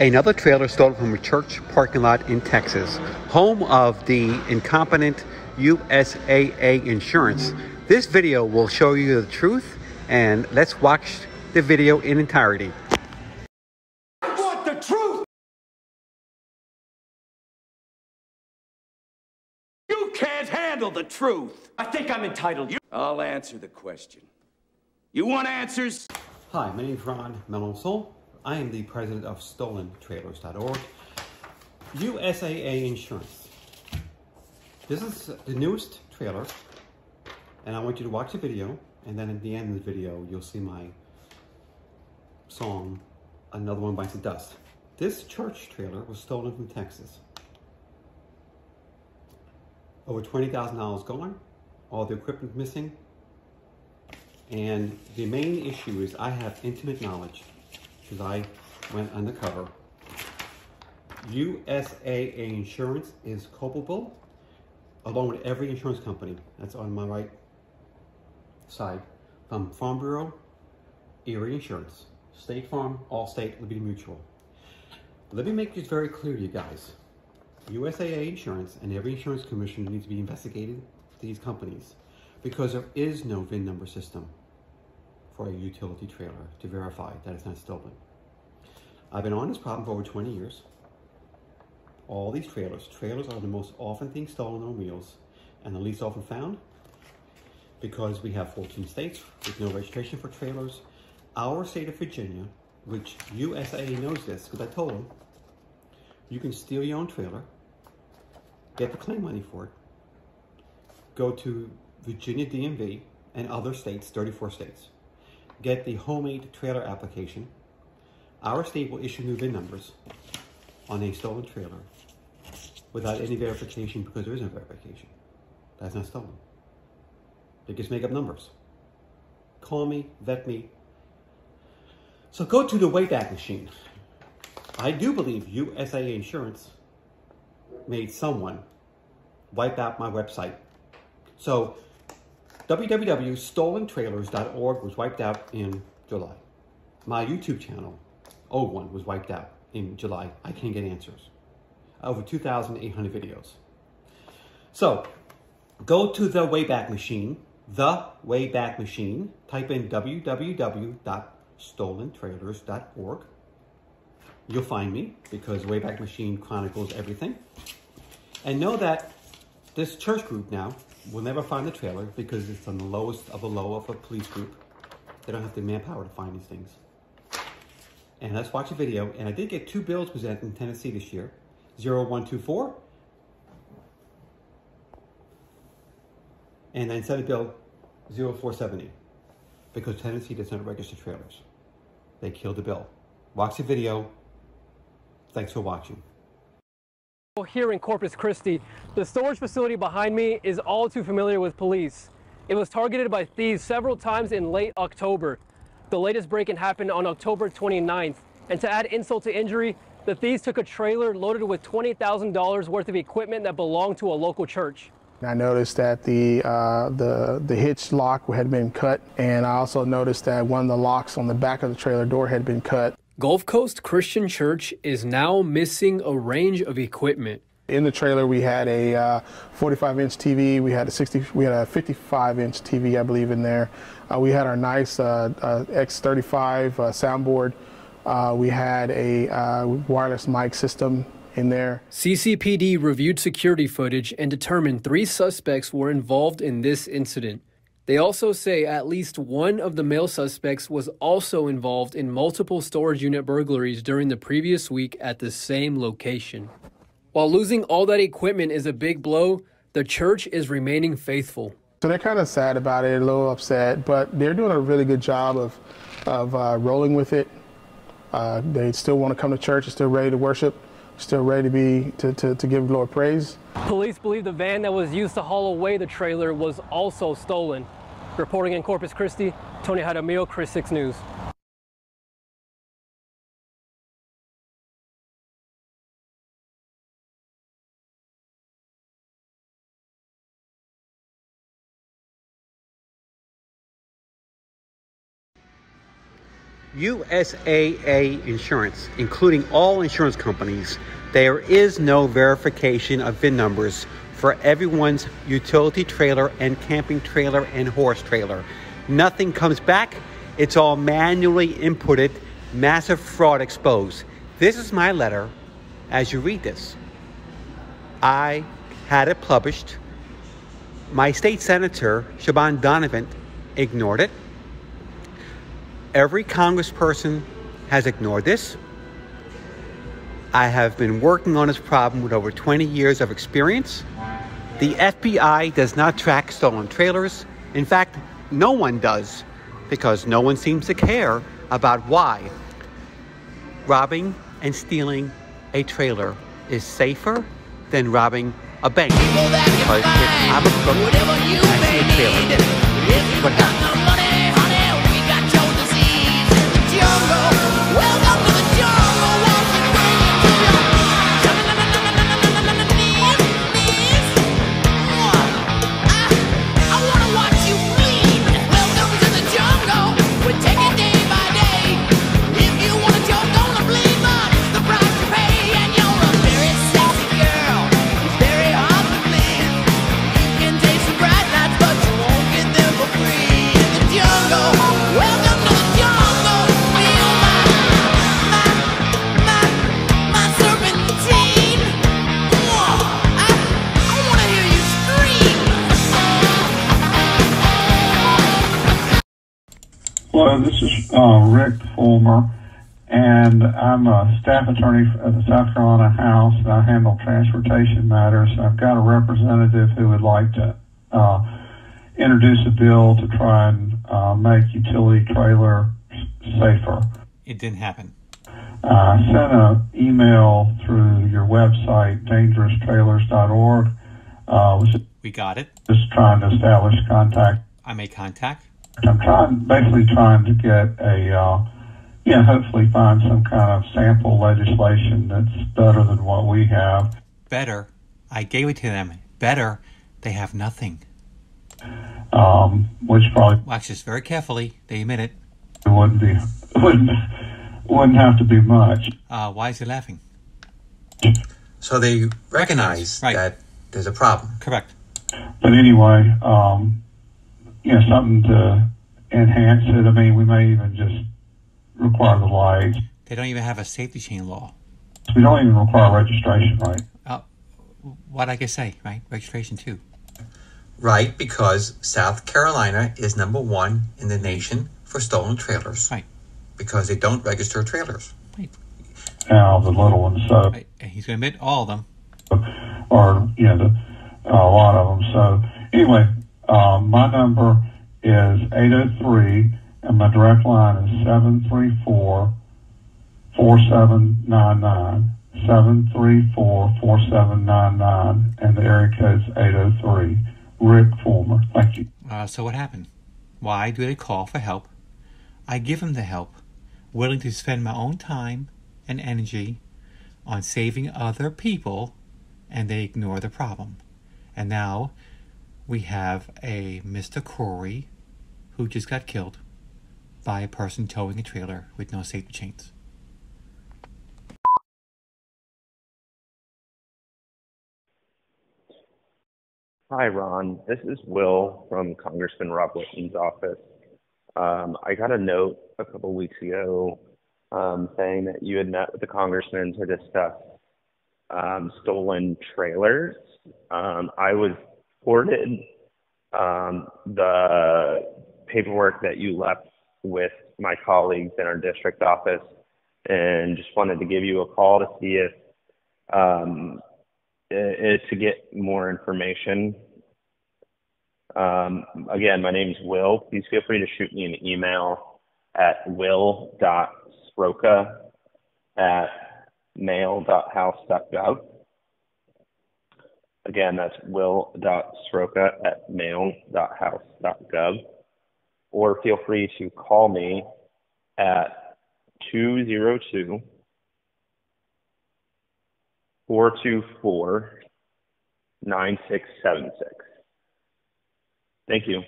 Another trailer stolen from a church parking lot in Texas, home of the incompetent USAA insurance. This video will show you the truth, and let's watch the video in entirety. I want the truth! You can't handle the truth! I think I'm entitled. You- I'll answer the question. You want answers? Hi, my name is Ron Melancon. I am the president of StolenTrailers.org. USAA Insurance. This is the newest trailer, and I want you to watch the video, and then at the end of the video, you'll see my song, Another One Bites the Dust. This church trailer was stolen from Texas. Over $20,000 gone, all the equipment missing, and the main issue is I have intimate knowledge because I went undercover. USAA Insurance is culpable along with every insurance company that's on my right side from Farm Bureau, Erie Insurance, State Farm, Allstate, Liberty Mutual. Let me make this very clear to you guys. USAA Insurance and every insurance commissioner needs to be investigated these companies because there is no VIN number system for a utility trailer to verify that it's not stolen. I've been on this problem for over 20 years. All these trailers, trailers are the most often thing stolen on wheels and the least often found because we have 14 states with no registration for trailers. Our state of Virginia, which USAA knows this because I told them, you can steal your own trailer, get the claim money for it, go to Virginia DMV and other states, 34 states, get the homemade trailer application. Our state will issue new VIN numbers on a stolen trailer without any verification because there is no verification. That's not stolen. They just make up numbers. Call me, vet me. So go to the Wayback Machine. I do believe USAA Insurance made someone wipe out my website. So www.stolentrailers.org was wiped out in July. My YouTube channel, old one, was wiped out in July. I can't get answers. Over 2,800 videos. So go to the Wayback Machine, the Wayback Machine, type in www.stolentrailers.org. You'll find me because Wayback Machine chronicles everything. And know that this church group now will never find the trailer because it's on the lowest of the low of a police group. They don't have the manpower to find these things. And let's watch a video. And I did get two bills presented in Tennessee this year. 0124 and then Senate Bill 0470 because Tennessee does not register trailers. They killed the bill. Watch the video. Thanks for watching. Here in Corpus Christi, the storage facility behind me is all too familiar with police. It was targeted by thieves several times in late October. The latest break-in happened on October 29th. And to add insult to injury, the thieves took a trailer loaded with $20,000 worth of equipment that belonged to a local church. I noticed that the, uh, the, the hitch lock had been cut, and I also noticed that one of the locks on the back of the trailer door had been cut. Gulf Coast Christian Church is now missing a range of equipment. In the trailer, we had a uh, 45-inch TV. We had a 60. We had a 55-inch TV, I believe, in there. Uh, we had our nice uh, uh X35 uh, soundboard. Uh, we had a wireless mic system in there. CCPD reviewed security footage and determined three suspects were involved in this incident. They also say at least one of the male suspects was also involved in multiple storage unit burglaries during the previous week at the same location. While losing all that equipment is a big blow, the church is remaining faithful. So they're kind of sad about it, a little upset, but they're doing a really good job of, of uh, rolling with it. Uh, they still want to come to church, they're still ready to worship, still ready to be to, to, to give Lord praise. Police believe the van that was used to haul away the trailer was also stolen. Reporting in Corpus Christi, Tony Jaramillo, KRIS 6 News. USAA Insurance, including all insurance companies, there is no verification of VIN numbers for everyone's utility trailer and camping trailer and horse trailer. Nothing comes back. It's all manually inputted, massive fraud exposed. This is my letter as you read this. I had it published. My state senator, Shaban Donovan, ignored it. Every congressperson has ignored this. I have been working on this problem with over 20 years of experience. The FBI does not track stolen trailers. In fact, no one does because no one seems to care about why robbing and stealing a trailer is safer than robbing a bank. Because if I'm a crook, I see a trailer. Hello, this is uh, Rick Fulmer, and I'm a staff attorney at the South Carolina House, and I handle transportation matters. I've got a representative who would like to uh, introduce a bill to try and uh, make utility trailer safer. It didn't happen. Uh, I sent an email through your website, dangeroustrailers.org. Uh, was We got it. just trying to establish contact I made contact. I'm trying, basically trying to get a, uh, you know, hopefully find some kind of sample legislation that's better than what we have. Better. I gave it to them. Better. They have nothing. Um, which probably Watch this very carefully. They admit it. wouldn't be, wouldn't, wouldn't have to be much. Uh, why is he laughing? So they recognize Recognize, right. that there's a problem. Correct. But anyway, um, you know, something to enhance it. I mean, we may even just require the lights. They don't even have a safety chain law. We don't even require registration, right? Uh, what I can say, right? Registration too. Right, because South Carolina is number one in the nation for stolen trailers. Right. Because they don't register trailers. Right. Now, the little ones, so, Right. And he's going to admit all of them. or, you know, the, a lot of them. So, anyway, my number is 803, and my direct line is 734 4799. 734 4799, and the area code is 803. Rick Fulmer. Thank you. Uh, so what happened? Why do they call for help? I give them the help, willing to spend my own time and energy on saving other people, and they ignore the problem. And now we have a Mr. Corey who just got killed by a person towing a trailer with no safety chains. Hi, Ron. This is Will from Congressman Rob Wittman's office. Um, I got a note a couple weeks ago um, saying that you had met with the congressman to discuss um, stolen trailers. Um, I was forwarded um, the paperwork that you left with my colleagues in our district office and just wanted to give you a call to see if um, i- i- to get more information. Um, again, my name is Will. Please feel free to shoot me an email at will.sroka at mail.house.gov. Again, that's will.sroka at mail.house.gov. Or feel free to call me at 202 424 9676. Thank you.